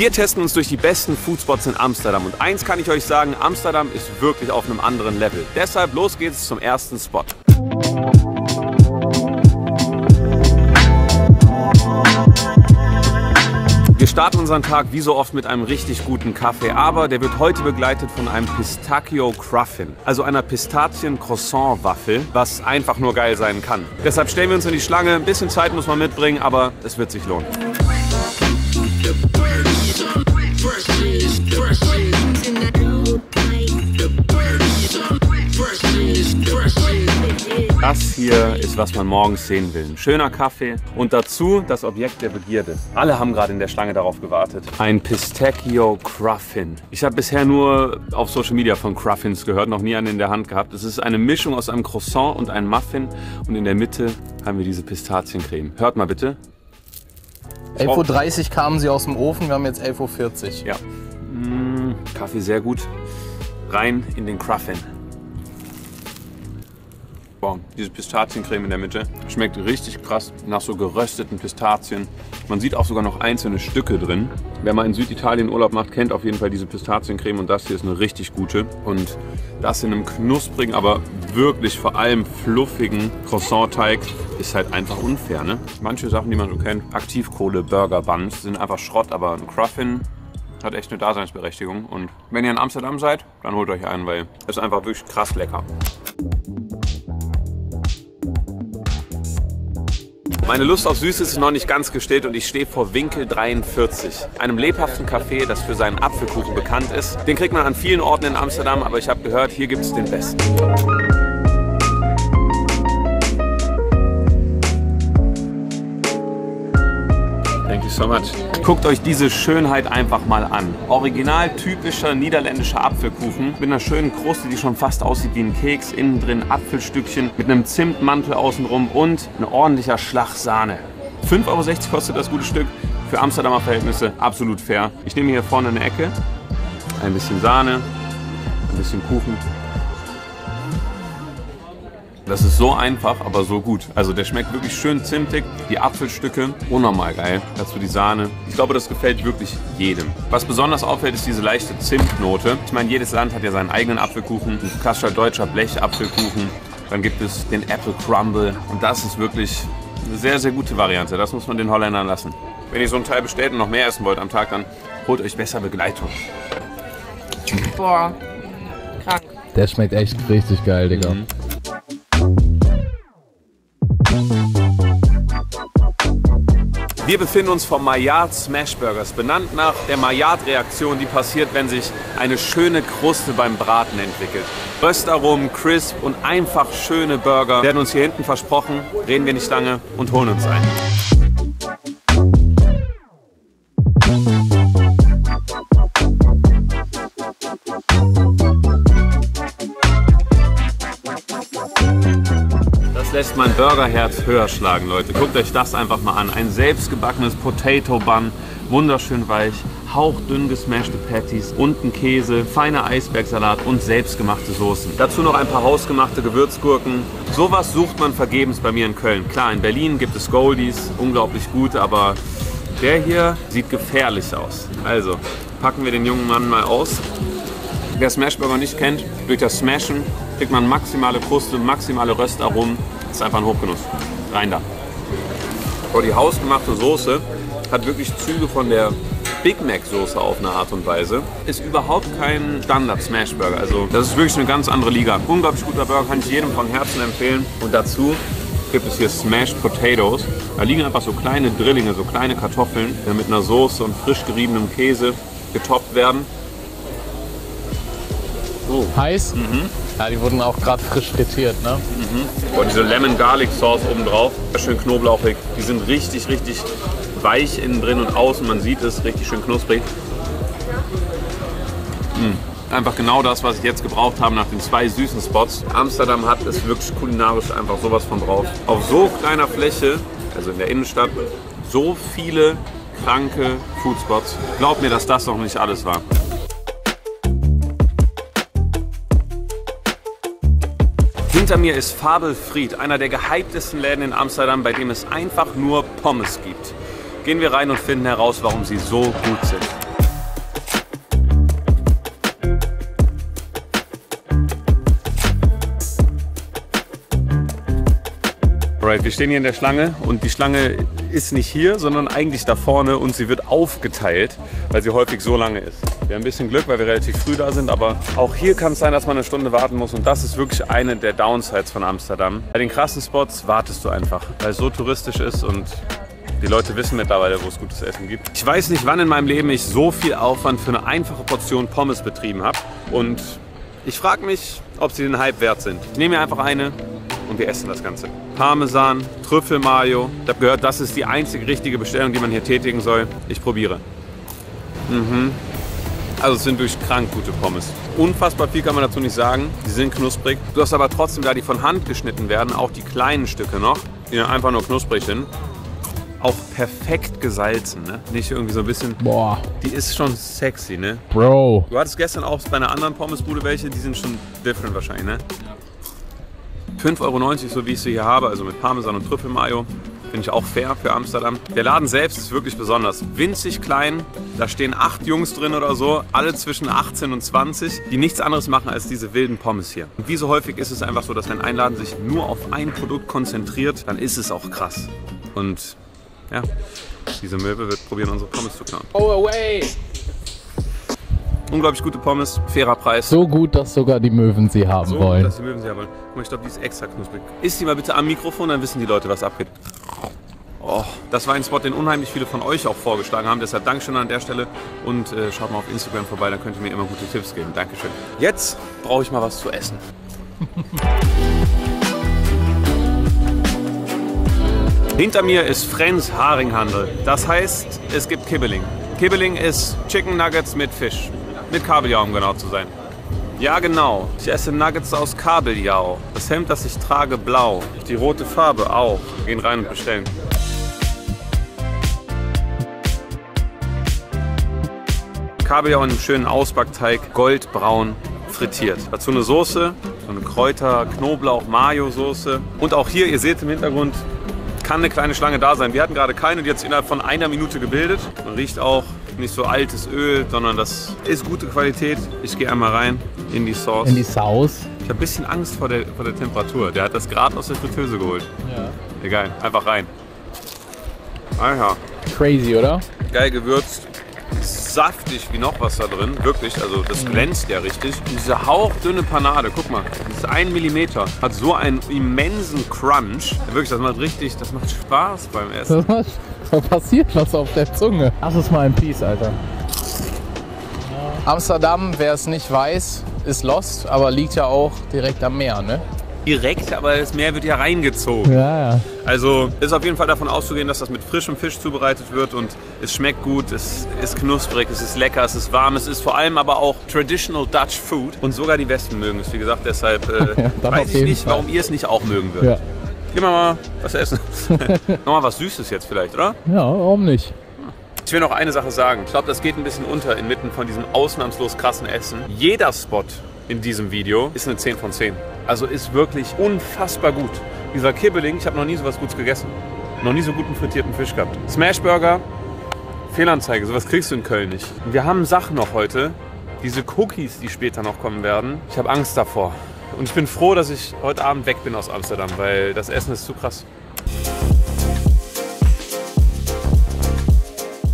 Wir testen uns durch die besten Foodspots in Amsterdam und eins kann ich euch sagen, Amsterdam ist wirklich auf einem anderen Level. Deshalb los geht's zum ersten Spot. Wir starten unseren Tag wie so oft mit einem richtig guten Kaffee, aber der wird heute begleitet von einem Pistachio Cruffin, also einer Pistazien-Croissant-Waffel, was einfach nur geil sein kann. Deshalb stellen wir uns in die Schlange. Ein bisschen Zeit muss man mitbringen, aber es wird sich lohnen. Das hier ist, was man morgens sehen will. Ein schöner Kaffee und dazu das Objekt der Begierde. Alle haben gerade in der Schlange darauf gewartet. Ein Pistachio Cruffin. Ich habe bisher nur auf Social Media von Cruffins gehört, noch nie einen in der Hand gehabt. Es ist eine Mischung aus einem Croissant und einem Muffin und in der Mitte haben wir diese Pistaziencreme. Hört mal bitte. 11.30 Uhr kamen sie aus dem Ofen, wir haben jetzt 11.40 Uhr. Ja. Mmh, Kaffee sehr gut. Rein in den Cruffin. Wow, diese Pistaziencreme in der Mitte schmeckt richtig krass nach so gerösteten Pistazien. Man sieht auch sogar noch einzelne Stücke drin. Wer mal in Süditalien Urlaub macht, kennt auf jeden Fall diese Pistaziencreme und das hier ist eine richtig gute. Und das in einem knusprigen, aber wirklich vor allem fluffigen Croissant-Teig ist halt einfach unfair. Ne? Manche Sachen, die man so kennt, Aktivkohle, Burger, Buns, sind einfach Schrott, aber ein Cruffin hat echt eine Daseinsberechtigung. Und wenn ihr in Amsterdam seid, dann holt euch einen, weil es ist einfach wirklich krass lecker. Meine Lust auf Süßes ist noch nicht ganz gestillt und ich stehe vor Winkel 43, einem lebhaften Café, das für seinen Apfelkuchen bekannt ist. Den kriegt man an vielen Orten in Amsterdam, aber ich habe gehört, hier gibt es den besten. So much. Guckt euch diese Schönheit einfach mal an. Original typischer niederländischer Apfelkuchen mit einer schönen Kruste, die schon fast aussieht wie ein Keks. Innen drin Apfelstückchen mit einem Zimtmantel außenrum und ein ordentlicher Schlag Sahne. 5,60 Euro kostet das gute Stück. Für Amsterdamer Verhältnisse absolut fair. Ich nehme hier vorne eine Ecke, ein bisschen Sahne, ein bisschen Kuchen das ist so einfach, aber so gut. Also der schmeckt wirklich schön zimtig. Die Apfelstücke, unnormal geil. Dazu die Sahne. Ich glaube, das gefällt wirklich jedem. Was besonders auffällt, ist diese leichte Zimtnote. Ich meine, jedes Land hat ja seinen eigenen Apfelkuchen. Ein klassischer deutscher Blechapfelkuchen. Dann gibt es den Apple Crumble. Und das ist wirklich eine sehr, sehr gute Variante. Das muss man den Holländern lassen. Wenn ihr so ein Teil bestellt und noch mehr essen wollt am Tag, dann holt euch besser Begleitung. Boah, krank. Der schmeckt echt richtig geil, Digga. Mhm. Wir befinden uns vor Maillard Smashburgers, benannt nach der Maillard-Reaktion, die passiert, wenn sich eine schöne Kruste beim Braten entwickelt. Röstaromen, crisp und einfach schöne Burger werden uns hier hinten versprochen. Reden wir nicht lange und holen uns einen. Lässt mein Burgerherz höher schlagen, Leute. Guckt euch das einfach mal an. Ein selbstgebackenes Potato Bun, wunderschön weich, hauchdünn gesmashte Patties, unten Käse, feiner Eisbergsalat und selbstgemachte Soßen. Dazu noch ein paar hausgemachte Gewürzgurken. Sowas sucht man vergebens bei mir in Köln. Klar, in Berlin gibt es Goldies, unglaublich gut, aber der hier sieht gefährlich aus. Also, packen wir den jungen Mann mal aus. Wer Smashburger nicht kennt, durch das Smashen kriegt man maximale Kruste, maximale Röstaromen das ist einfach ein Hochgenuss. Rein da. Aber die hausgemachte Soße hat wirklich Züge von der Big Mac Soße auf eine Art und Weise. Ist überhaupt kein Standard Smash Burger. Also das ist wirklich eine ganz andere Liga. Unglaublich guter Burger, kann ich jedem von Herzen empfehlen. Und dazu gibt es hier Smashed Potatoes. Da liegen einfach so kleine Drillinge, so kleine Kartoffeln, die mit einer Soße und frisch geriebenem Käse getoppt werden. Oh. Heiß? Mhm. Ja, die wurden auch gerade frisch frittiert, ne? Mhm. Und diese Lemon Garlic Sauce oben drauf, schön knoblauchig. Die sind richtig, richtig weich innen drin und außen. Man sieht es, richtig schön knusprig. Mhm. Einfach genau das, was ich jetzt gebraucht habe nach den zwei süßen Spots. Amsterdam hat es wirklich kulinarisch einfach sowas von drauf. Auf so kleiner Fläche, also in der Innenstadt, so viele kranke Foodspots. Glaubt mir, dass das noch nicht alles war. Hinter mir ist Fabelfried, einer der gehyptesten Läden in Amsterdam, bei dem es einfach nur Pommes gibt. Gehen wir rein und finden heraus, warum sie so gut sind. Alright, wir stehen hier in der Schlange und die Schlange ist nicht hier, sondern eigentlich da vorne und sie wird aufgeteilt weil sie häufig so lange ist. Wir haben ein bisschen Glück, weil wir relativ früh da sind, aber auch hier kann es sein, dass man eine Stunde warten muss und das ist wirklich eine der Downsides von Amsterdam. Bei den krassen Spots wartest du einfach, weil es so touristisch ist und die Leute wissen mittlerweile, wo es gutes Essen gibt. Ich weiß nicht, wann in meinem Leben ich so viel Aufwand für eine einfache Portion Pommes betrieben habe und ich frage mich, ob sie den Hype wert sind. Ich nehme mir einfach eine und wir essen das Ganze. Parmesan, Trüffelmayo. Ich habe gehört, das ist die einzige richtige Bestellung, die man hier tätigen soll. Ich probiere. Mhm. Also es sind wirklich krank gute Pommes. Unfassbar viel kann man dazu nicht sagen. Die sind knusprig. Du hast aber trotzdem, da die von Hand geschnitten werden, auch die kleinen Stücke noch, die einfach nur knusprig sind. Auch perfekt gesalzen, ne? Nicht irgendwie so ein bisschen. Boah. Die ist schon sexy, ne? Bro. Du hattest gestern auch bei einer anderen Pommesbude welche, die sind schon different wahrscheinlich, ne? 5,90 Euro, so wie ich sie hier habe, also mit Parmesan und Trüffelmayo. Finde ich auch fair für Amsterdam. Der Laden selbst ist wirklich besonders. Winzig klein, da stehen acht Jungs drin oder so, alle zwischen 18 und 20, die nichts anderes machen als diese wilden Pommes hier. Und wie so häufig ist es einfach so, dass wenn ein Laden sich nur auf ein Produkt konzentriert, dann ist es auch krass. Und ja, diese Möwe wird probieren, unsere Pommes zu klauen. Go away! Unglaublich gute Pommes, fairer Preis. So gut, dass sogar die Möwen sie haben So, wollen. dass die Möwen sie haben wollen. Guck mal, ich glaube, die ist extra knusprig. Isst die mal bitte am Mikrofon, dann wissen die Leute, was abgeht. Oh, das war ein Spot, den unheimlich viele von euch auch vorgeschlagen haben. Deshalb Dankeschön an der Stelle und äh, schaut mal auf Instagram vorbei, dann könnt ihr mir immer gute Tipps geben. Dankeschön. Jetzt brauche ich mal was zu essen. Hinter mir ist Frens Haringhandel. Das heißt, es gibt Kibbeling. Kibbeling ist Chicken Nuggets mit Fisch. Mit Kabeljau, um genau zu sein. Ja, genau. Ich esse Nuggets aus Kabeljau. Das Hemd, das ich trage, blau. Die rote Farbe auch. Gehen rein und bestellen. Kabeljau in einem schönen Ausbackteig, goldbraun frittiert. Dazu eine Soße, so eine Kräuter, Knoblauch, Mayo-Soße. Und auch hier, ihr seht im Hintergrund, kann eine kleine Schlange da sein. Wir hatten gerade keine, die hat sich innerhalb von einer Minute gebildet. Man riecht auch nicht so altes Öl, sondern das ist gute Qualität. Ich gehe einmal rein in die Sauce. In die Sauce. ich habe ein bisschen Angst vor der, vor der Temperatur. Der hat das gerade aus der Fritteuse geholt. Ja. Egal, einfach rein. Ah ja, Crazy, oder? geil gewürzt. Saftig wie noch was da drin, wirklich, also das glänzt ja richtig. Diese hauchdünne Panade, guck mal, das ist ein Millimeter, hat so einen immensen Crunch. Wirklich, das macht richtig, das macht Spaß beim Essen. Was, was passiert was auf der Zunge? Lass es mal in Peace, Alter. Amsterdam, wer es nicht weiß, ist lost, aber liegt ja auch direkt am Meer, ne? Direkt, aber das Meer wird ja reingezogen. Ja, ja. Also ist auf jeden Fall davon auszugehen, dass das mit frischem Fisch zubereitet wird und es schmeckt gut, es ist knusprig, es ist lecker, es ist warm, es ist vor allem aber auch traditional Dutch Food und sogar die Westen mögen es. Wie gesagt, deshalb äh, Ja, weiß ich nicht, Fall. warum ihr es nicht auch mögen würdet. Ja, Gehen wir mal was essen. Nochmal was Süßes jetzt vielleicht, oder? ja warum nicht? Ich will noch eine Sache sagen. Ich glaube, das geht ein bisschen unter inmitten von diesem ausnahmslos krassen Essen. Jeder Spot in diesem Video ist eine 10 von 10. Also ist wirklich unfassbar gut. Dieser Kibbeling, ich habe noch nie so was Gutes gegessen. Noch nie so guten frittierten Fisch gehabt. Smashburger, Fehlanzeige, sowas kriegst du in Köln nicht. Wir haben Sachen noch heute. Diese Cookies, die später noch kommen werden. Ich habe Angst davor. Und ich bin froh, dass ich heute Abend weg bin aus Amsterdam, weil das Essen ist zu krass.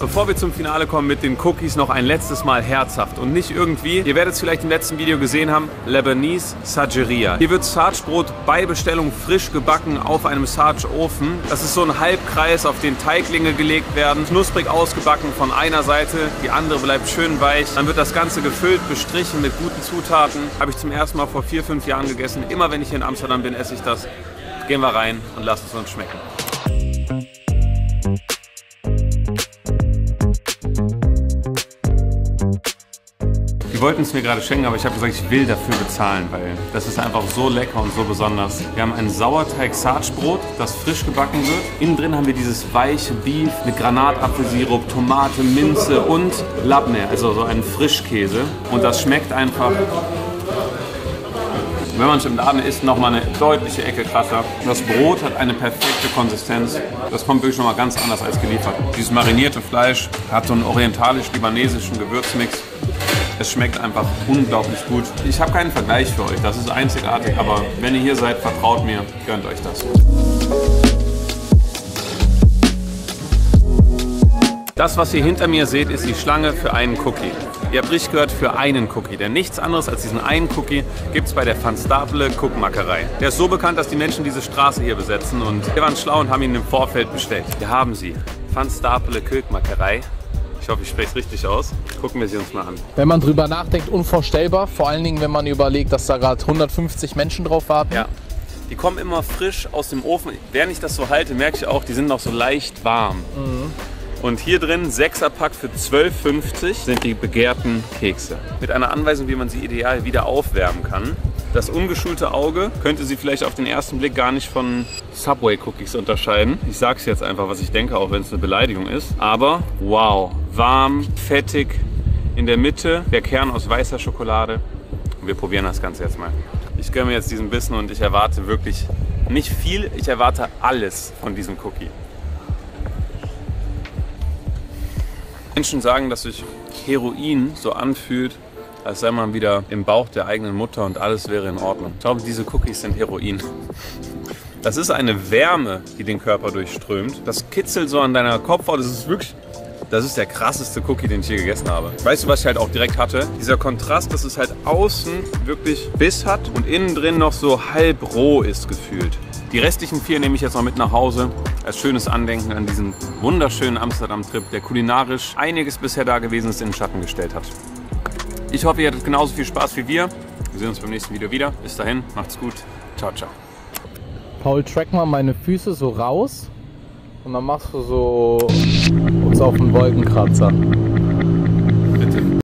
Bevor wir zum Finale kommen mit den Cookies, noch ein letztes Mal herzhaft und nicht irgendwie. Ihr werdet es vielleicht im letzten Video gesehen haben, Lebanese Sageria. Hier wird Sarge-Brot bei Bestellung frisch gebacken auf einem Sarge-Ofen. Das ist so ein Halbkreis, auf den Teiglinge gelegt werden, knusprig ausgebacken von einer Seite, die andere bleibt schön weich. Dann wird das Ganze gefüllt, bestrichen mit guten Zutaten. Habe ich zum ersten Mal vor vier, fünf Jahren gegessen. Immer wenn ich hier in Amsterdam bin, esse ich das. Gehen wir rein und lasst es uns schmecken. Die wollten es mir gerade schenken, aber ich habe gesagt, ich will dafür bezahlen, weil das ist einfach so lecker und so besonders. Wir haben ein Sauerteig-Sarge-Brot, das frisch gebacken wird. Innen drin haben wir dieses weiche Beef mit Granatapfelsirup, Tomate, Minze und Labne, also so einen Frischkäse. Und das schmeckt einfach wenn man es im Laden isst, nochmal eine deutliche Ecke krasser. Das Brot hat eine perfekte Konsistenz. Das kommt wirklich nochmal ganz anders als geliefert. Dieses marinierte Fleisch hat so einen orientalisch-libanesischen Gewürzmix. Es schmeckt einfach unglaublich gut. Ich habe keinen Vergleich für euch, das ist einzigartig, aber wenn ihr hier seid, vertraut mir, gönnt euch das. Das, was ihr hinter mir seht, ist die Schlange für einen Cookie. Ihr habt richtig gehört, für einen Cookie. Denn nichts anderes als diesen einen Cookie gibt es bei der Fanstable Cookmackerei. Der ist so bekannt, dass die Menschen diese Straße hier besetzen und wir waren schlau und haben ihn im Vorfeld bestellt. Wir haben sie. Fanstable Kökmackerei. Ich hoffe, ich spreche es richtig aus. Gucken wir sie uns mal an. Wenn man drüber nachdenkt, unvorstellbar. Vor allen Dingen, wenn man überlegt, dass da gerade 150 Menschen drauf warten. Ja. Die kommen immer frisch aus dem Ofen. Während ich das so halte, merke ich auch, die sind noch so leicht warm. Mhm. Und hier drin, 6er Pack für 12,50 sind die begehrten Kekse. Mit einer Anweisung, wie man sie ideal wieder aufwärmen kann. Das ungeschulte Auge könnte sie vielleicht auf den ersten Blick gar nicht von Subway Cookies unterscheiden. Ich sage es jetzt einfach, was ich denke, auch wenn es eine Beleidigung ist. Aber wow, warm, fettig, in der Mitte der Kern aus weißer Schokolade. Wir probieren das Ganze jetzt mal. Ich gönne mir jetzt diesen Bissen und ich erwarte wirklich nicht viel, ich erwarte alles von diesem Cookie. Menschen sagen, dass sich Heroin so anfühlt, als sei man wieder im Bauch der eigenen Mutter und alles wäre in Ordnung. Ich glaube, diese Cookies sind Heroin. Das ist eine Wärme, die den Körper durchströmt. Das kitzelt so an deiner Kopfhaut. Das ist wirklich, das ist der krasseste Cookie, den ich je gegessen habe. Weißt du, was ich halt auch direkt hatte? Dieser Kontrast, dass es halt außen wirklich Biss hat und innen drin noch so halb roh ist gefühlt. Die restlichen vier nehme ich jetzt noch mit nach Hause als schönes Andenken an diesen wunderschönen Amsterdam-Trip, der kulinarisch einiges bisher da gewesen ist, in den Schatten gestellt hat. Ich hoffe, ihr hattet genauso viel Spaß wie wir. Wir sehen uns beim nächsten Video wieder. Bis dahin, macht's gut. Ciao, ciao. Paul, track mal meine Füße so raus und dann machst du so uns auf den Wolkenkratzer.